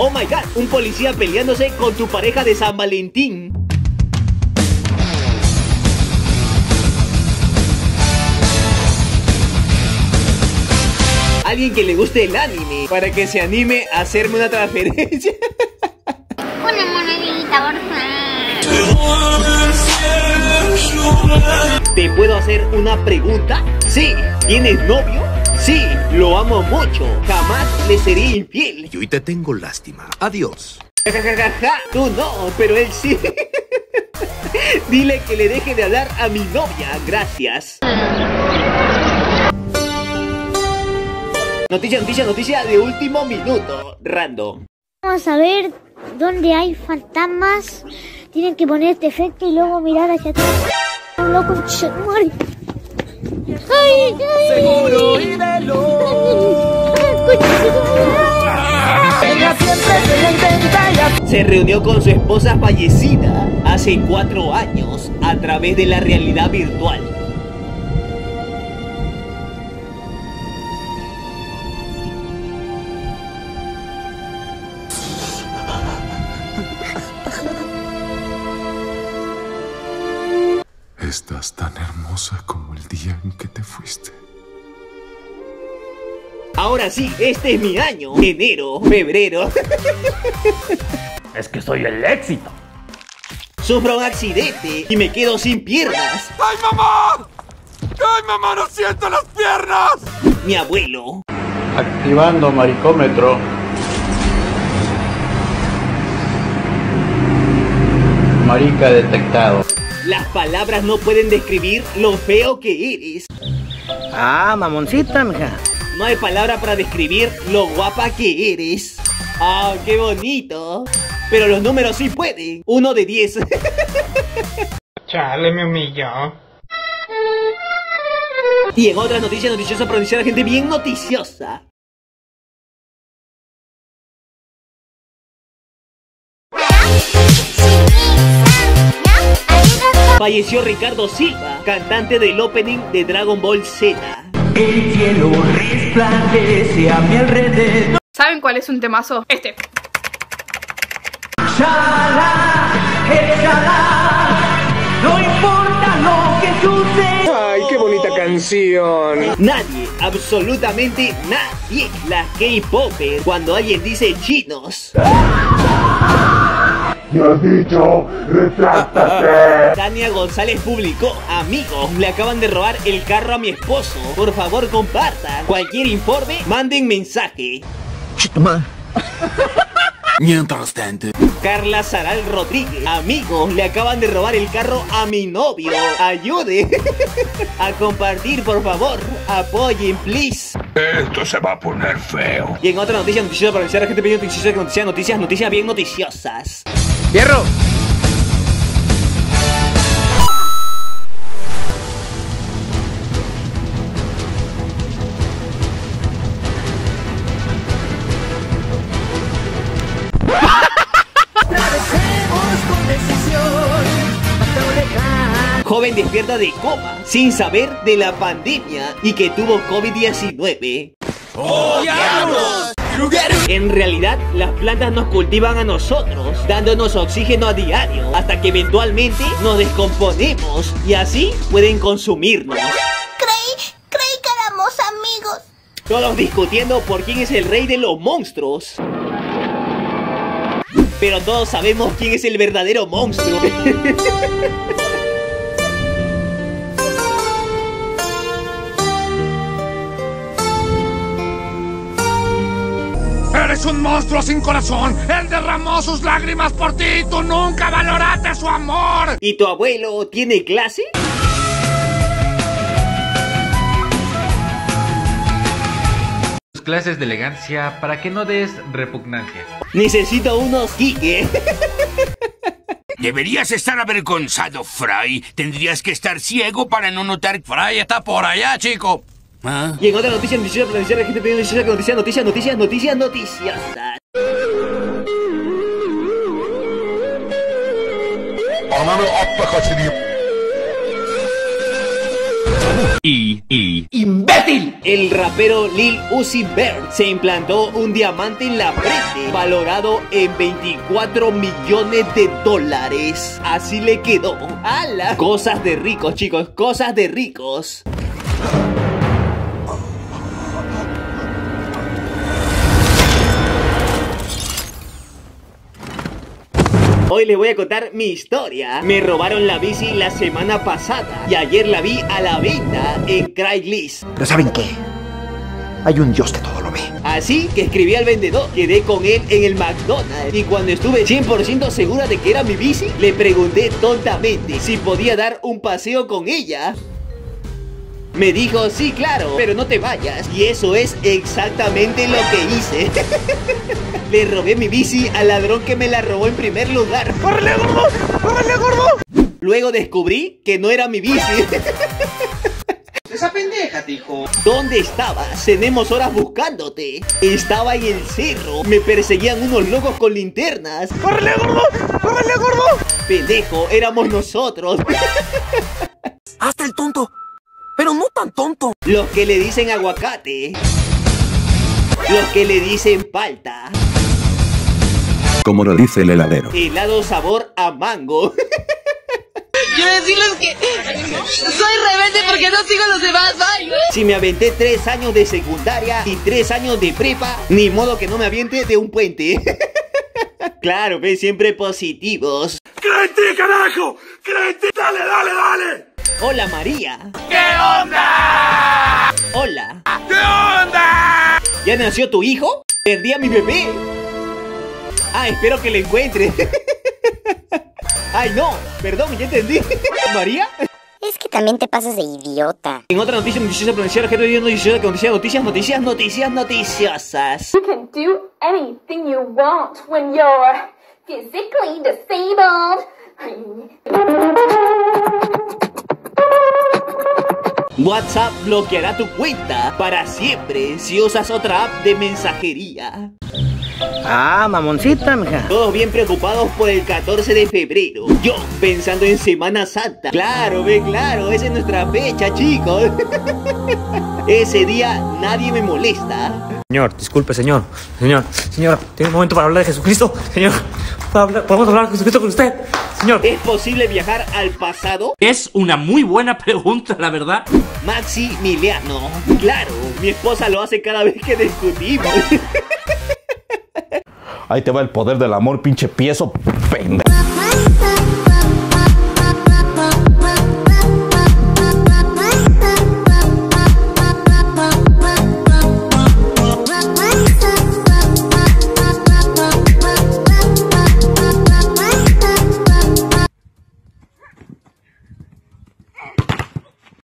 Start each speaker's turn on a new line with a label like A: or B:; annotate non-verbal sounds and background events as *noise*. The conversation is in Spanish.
A: Oh my god, un policía peleándose con tu pareja de San Valentín. Alguien que le guste el anime para que se anime a hacerme una transferencia. *laughs*
B: Una monedita, por favor.
A: ¿Te puedo hacer una pregunta? Sí. ¿Tienes novio? Sí, lo amo mucho. Jamás le sería infiel.
C: Y hoy te tengo lástima. Adiós.
A: Ja, ja, ja, ja. Tú no, pero él sí. *laughs* Dile que le deje de hablar a mi novia. Gracias. Noticia, noticia, noticia de último minuto. Random.
B: Vamos a ver dónde hay fantasmas. Tienen que poner este efecto y luego mirar hacia atrás. Un loco. ¡Ay, ay!
D: Seguro y velo. Ella siempre se la intenta y a-
A: Se reunió con su esposa fallecida hace cuatro años a través de la realidad virtual.
E: Estás tan hermosa como el día en que te fuiste.
A: Ahora sí, este es mi año. Enero, febrero. *laughs*
F: Es que soy el éxito.
A: Sufro un accidente y me quedo sin piernas.
E: ¡Ay, mamá! ¡Ay, mamá, no siento las piernas!
A: Mi abuelo.
G: Activando maricómetro. Marica detectado.
A: Las palabras no pueden describir lo feo que eres.
D: Ah, mamoncita, mija.
A: No hay palabra para describir lo guapa que eres. Ah, qué bonito. Pero los números sí pueden. Uno de diez. *laughs*
H: Chale, me humilló.
A: y en otra noticia noticiosa para anunciar a gente bien noticiosa. Falleció Ricardo Silva, cantante del opening de Dragon Ball Z.
D: El cielo resplandece a mi alrededor.
I: ¿Saben cuál es un temazo? Este.
D: Shalá, exhalá, no importa lo que suceda.
H: Ay, qué bonita canción.
A: Nadie, absolutamente nadie, la K-Popper, cuando alguien dice chinos. Tania *laughs* González publicó, amigos, le acaban de robar el carro a mi esposo. Por favor, compartan. Cualquier informe, manden mensaje. *laughs*
C: Mientras tanto.
A: Carla Saral Rodríguez, amigos, le acaban de robar el carro a mi novio. Ayude *laughs* a compartir, por favor. Apoyen, please.
E: Esto se va a poner feo.
A: Y en otra noticia noticiosa para avisar a la gente bien noticiosa, noticias, noticias, noticias bien noticiosas.
H: ¡Fierro!
A: Joven despierta de coma sin saber de la pandemia y que tuvo COVID-19. En realidad, las plantas nos cultivan a nosotros, dándonos oxígeno a diario, hasta que eventualmente nos descomponemos y así pueden consumirnos.
B: Creí, creí que éramos amigos.
A: Todos discutiendo por quién es el rey de los monstruos. Pero todos sabemos quién es el verdadero monstruo. *laughs*
E: ¡Eres un monstruo sin corazón! ¡Él derramó sus lágrimas por ti y tú nunca valoraste su amor!
A: ¿Y tu abuelo tiene clase?
J: clases de elegancia para que no des repugnancia.
A: Necesito unos Kike.
C: Deberías estar avergonzado, Fry. Tendrías que estar ciego para no notar. Fry está por allá, chico. ¿Ah?
A: Y en otra noticia, noticia, noticia, la gente pidiendo noticia, noticia, noticia, noticias, noticias, noticiosas.
C: I, I.
A: ¡Imbécil! El rapero Lil Uzi Vert se implantó un diamante en la frente valorado en 24 millones de dólares. Así le quedó. ¡Hala! Cosas de ricos, chicos, cosas de ricos. Hoy les voy a contar mi historia. Me robaron la bici la semana pasada y ayer la vi a la venta en Craigslist.
K: Pero ¿saben qué? Hay un Dios que todo lo ve.
A: Así que escribí al vendedor, quedé con él en el McDonald's y cuando estuve 100% segura de que era mi bici, le pregunté tontamente si podía dar un paseo con ella. Me dijo, sí, claro, pero no te vayas. Y eso es exactamente lo que hice. *laughs* Le robé mi bici al ladrón que me la robó en primer lugar. ¡Córrele, gordo! ¡Córrele, gordo! Luego descubrí que no era mi bici. *laughs*
L: Esa pendeja, dijo.
A: ¿Dónde estabas? Tenemos horas buscándote. Estaba en el cerro. Me perseguían unos locos con linternas. ¡Córrele, gordo! ¡Córrele, gordo! Pendejo, éramos nosotros. *laughs*
L: Hasta el tonto. Tan tonto.
A: Los que le dicen aguacate. Los que le dicen palta.
M: Como lo dice el heladero.
A: Helado sabor a mango.
N: Quiero decirles que soy rebelde porque no sigo a los demás, bye.
A: Si me aventé tres años de secundaria y tres años de prepa, ni modo que no me aviente de un puente. *laughs* claro, ve siempre positivos.
E: ¡Créete, carajo! ¡Créete! ¡Dale, dale, dale!
A: Hola María.
E: ¿Qué onda?
A: Hola.
E: ¿Qué onda?
A: ¿Ya nació tu hijo? Perdí a mi bebé. Ah, espero que lo encuentre. *laughs* Ay, no, perdón, ya entendí. *laughs* ¿María?
O: Es que también te pasas de idiota.
A: En otra noticia noticiosa pronunciar gente de noticiosa que noticias, noticias, noticias, noticias, noticiosas.
P: You can do anything you want when you're physically disabled.
A: WhatsApp bloqueará tu cuenta para siempre si usas otra app de mensajería.
L: Ah, mamoncita, mija.
A: Todos bien preocupados por el 14 de febrero. Yo pensando en Semana Santa. Claro, ve, claro, esa es nuestra fecha, chicos. *laughs* Ese día nadie me molesta.
Q: Señor, disculpe, señor. Señor, señor, ¿tiene un momento para hablar de Jesucristo? Señor, ¿podemos hablar de Jesucristo con usted? Señor.
A: ¿Es posible viajar al pasado?
R: Es una muy buena pregunta, la verdad.
A: Maximiliano. Claro, mi esposa lo hace cada vez que discutimos.
S: Ahí te va el poder del amor, pinche piezo pendejo.